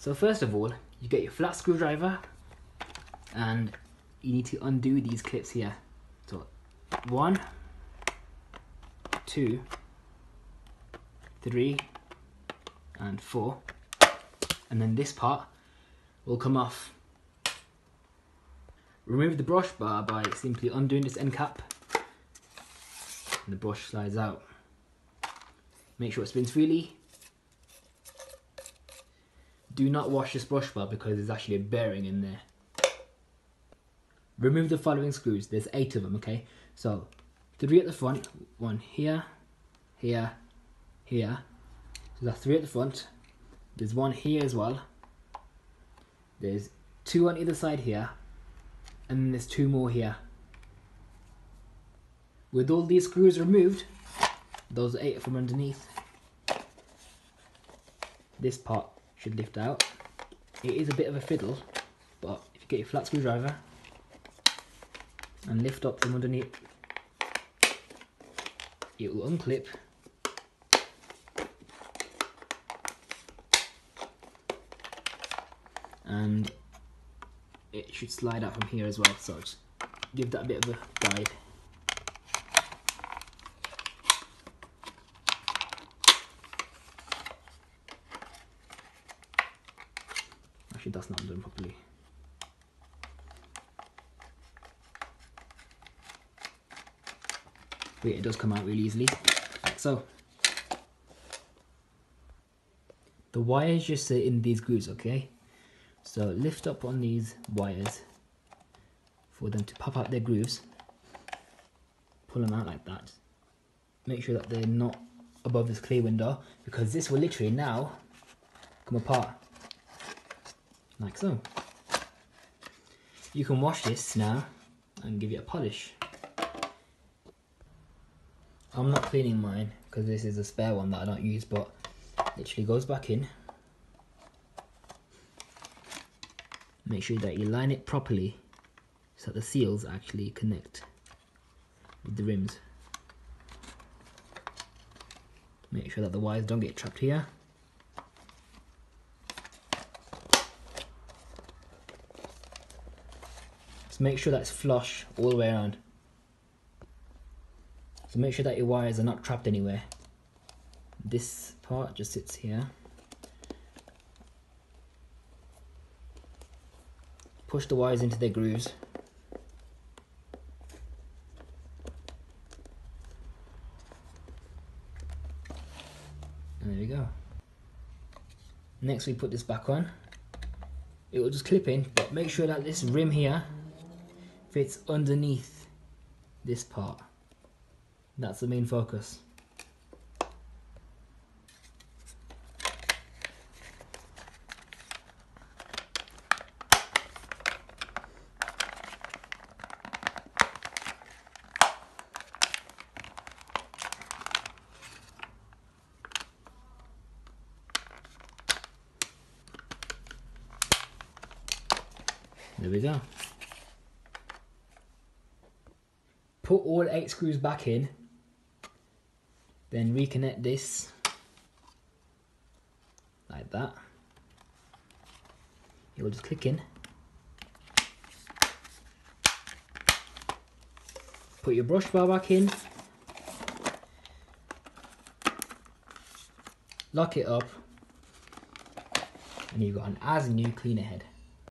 So first of all, you get your flat screwdriver and you need to undo these clips here. So one, two, three, and four. And then this part will come off. Remove the brush bar by simply undoing this end cap. And the brush slides out. Make sure it spins freely. Do not wash this brush bar because there's actually a bearing in there. Remove the following screws. There's eight of them, okay? So, three at the front, one here, here, here. So that's three at the front. There's one here as well. There's two on either side here. And then there's two more here. With all these screws removed, those eight from underneath, this part should lift out. It is a bit of a fiddle, but if you get your flat screwdriver and lift up from underneath, it will unclip and it should slide out from here as well so just give that a bit of a guide actually that's not done properly yeah, it does come out really easily like so the wires just sit in these grooves okay so lift up on these wires for them to pop out their grooves. Pull them out like that. Make sure that they're not above this clear window because this will literally now come apart like so. You can wash this now and give it a polish. I'm not cleaning mine because this is a spare one that I don't use but literally goes back in make sure that you line it properly so that the seals actually connect with the rims. Make sure that the wires don't get trapped here. Make sure that's flush all the way around. So make sure that your wires are not trapped anywhere. This part just sits here. push the wires into their grooves. And there we go. Next we put this back on. It will just clip in, but make sure that this rim here fits underneath this part. That's the main focus. There we go. Put all eight screws back in, then reconnect this like that. It will just click in. Put your brush bar back in. Lock it up. And you've got an as new cleaner head.